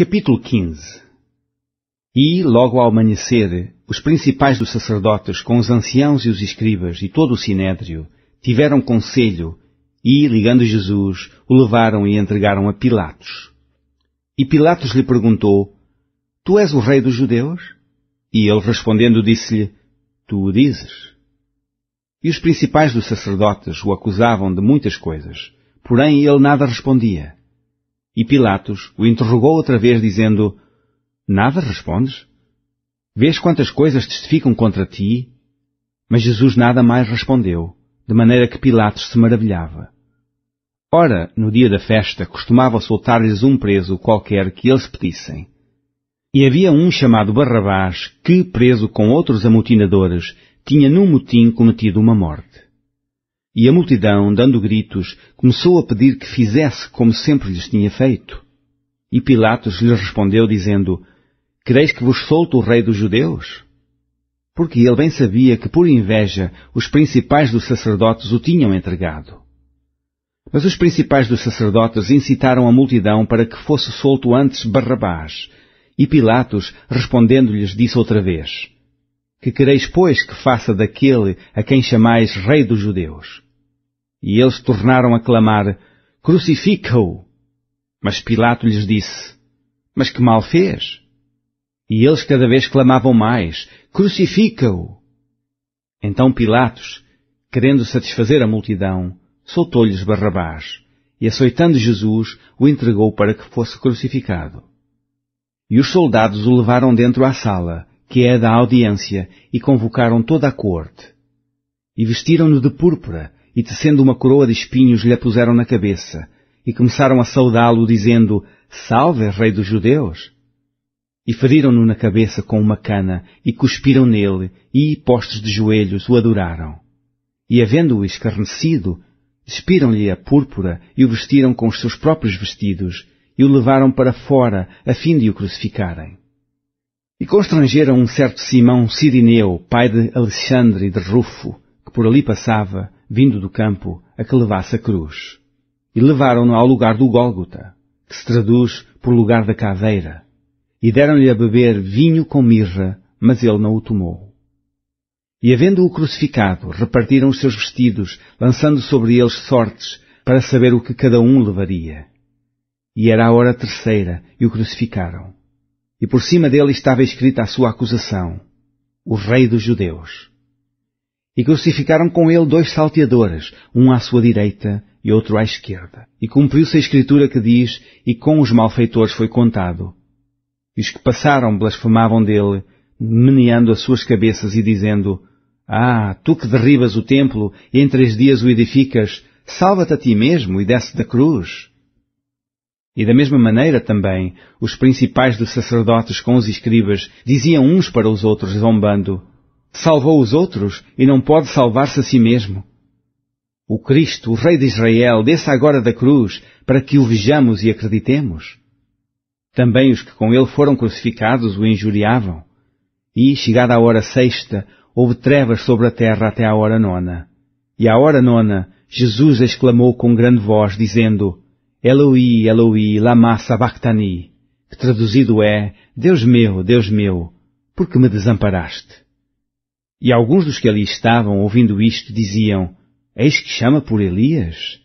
Capítulo 15 E, logo ao amanhecer, os principais dos sacerdotes, com os anciãos e os escribas e todo o sinédrio, tiveram conselho e, ligando Jesus, o levaram e entregaram a Pilatos. E Pilatos lhe perguntou, Tu és o rei dos judeus? E ele respondendo disse-lhe, Tu o dizes. E os principais dos sacerdotes o acusavam de muitas coisas, porém ele nada respondia. E Pilatos o interrogou outra vez, dizendo, Nada respondes? Vês quantas coisas testificam contra ti? Mas Jesus nada mais respondeu, de maneira que Pilatos se maravilhava. Ora, no dia da festa, costumava soltar-lhes um preso qualquer que eles pedissem. E havia um chamado Barrabás que, preso com outros amutinadores, tinha num motim cometido uma morte. E a multidão, dando gritos, começou a pedir que fizesse como sempre lhes tinha feito. E Pilatos lhes respondeu, dizendo, Quereis que vos solte o rei dos judeus? Porque ele bem sabia que por inveja os principais dos sacerdotes o tinham entregado. Mas os principais dos sacerdotes incitaram a multidão para que fosse solto antes Barrabás. E Pilatos, respondendo-lhes, disse outra vez, Que quereis, pois, que faça daquele a quem chamais rei dos judeus? E eles tornaram a clamar, Crucifica-o! Mas Pilato lhes disse, Mas que mal fez? E eles cada vez clamavam mais, Crucifica-o! Então Pilatos, querendo satisfazer a multidão, soltou-lhes Barrabás, e açoitando Jesus, o entregou para que fosse crucificado. E os soldados o levaram dentro à sala, que é da audiência, e convocaram toda a corte. E vestiram-no de púrpura, e tecendo uma coroa de espinhos lhe a puseram na cabeça, e começaram a saudá-lo, dizendo, Salve, rei dos judeus! E feriram-no na cabeça com uma cana, e cuspiram nele, e, postos de joelhos, o adoraram. E havendo-o escarnecido, despiram-lhe a púrpura e o vestiram com os seus próprios vestidos, e o levaram para fora, a fim de o crucificarem. E constrangeram um certo Simão Sirineu, pai de Alexandre e de Rufo, que por ali passava, vindo do campo, a que levasse a cruz. E levaram-no ao lugar do Gólgota, que se traduz por lugar da caveira, e deram-lhe a beber vinho com mirra, mas ele não o tomou. E havendo-o crucificado, repartiram os seus vestidos, lançando sobre eles sortes, para saber o que cada um levaria. E era a hora terceira, e o crucificaram. E por cima dele estava escrita a sua acusação, o Rei dos Judeus. E crucificaram com ele dois salteadores, um à sua direita e outro à esquerda. E cumpriu-se a escritura que diz, e com os malfeitores foi contado. E os que passaram blasfemavam dele, meneando as suas cabeças e dizendo, Ah, tu que derribas o templo e em três dias o edificas, salva-te a ti mesmo e desce da cruz. E da mesma maneira também, os principais dos sacerdotes com os escribas diziam uns para os outros, zombando, Salvou os outros e não pode salvar-se a si mesmo. O Cristo, o Rei de Israel, desça agora da cruz para que o vejamos e acreditemos. Também os que com ele foram crucificados o injuriavam. E, chegada a hora sexta, houve trevas sobre a terra até à hora nona. E à hora nona, Jesus exclamou com grande voz, dizendo, Eloi, Eloi, lama sabachthani, que traduzido é, Deus meu, Deus meu, por que me desamparaste? E alguns dos que ali estavam, ouvindo isto, diziam, Eis que chama por Elias?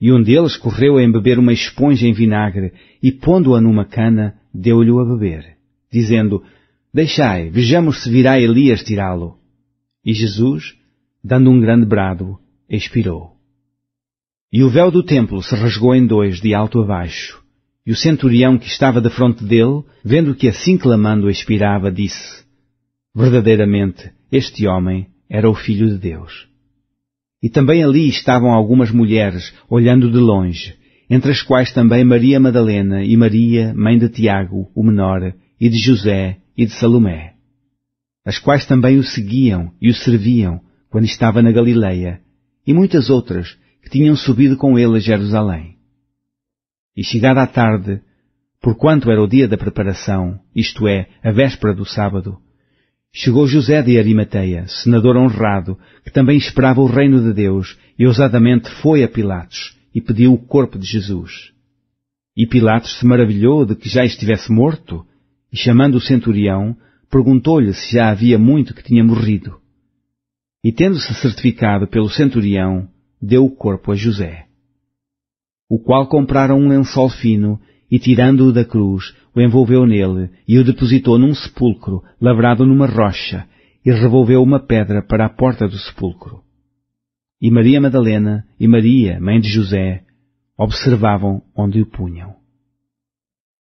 E um deles correu a embeber uma esponja em vinagre e, pondo-a numa cana, deu-lhe a beber, dizendo, Deixai, vejamos se virá Elias tirá-lo. E Jesus, dando um grande brado, expirou. E o véu do templo se rasgou em dois, de alto a baixo. E o centurião que estava de frente dele, vendo que assim clamando expirava, disse, Verdadeiramente, este homem era o Filho de Deus. E também ali estavam algumas mulheres, olhando de longe, entre as quais também Maria Madalena e Maria, mãe de Tiago, o menor, e de José e de Salomé, as quais também o seguiam e o serviam quando estava na Galileia, e muitas outras que tinham subido com ele a Jerusalém. E chegada a tarde, porquanto era o dia da preparação, isto é, a véspera do sábado, Chegou José de Arimateia, senador honrado, que também esperava o reino de Deus, e ousadamente foi a Pilatos e pediu o corpo de Jesus. E Pilatos se maravilhou de que já estivesse morto, e chamando o centurião, perguntou-lhe se já havia muito que tinha morrido. E tendo-se certificado pelo centurião, deu o corpo a José. O qual compraram um lençol fino e tirando-o da cruz, o envolveu nele e o depositou num sepulcro lavrado numa rocha e revolveu uma pedra para a porta do sepulcro. E Maria Madalena e Maria, mãe de José, observavam onde o punham.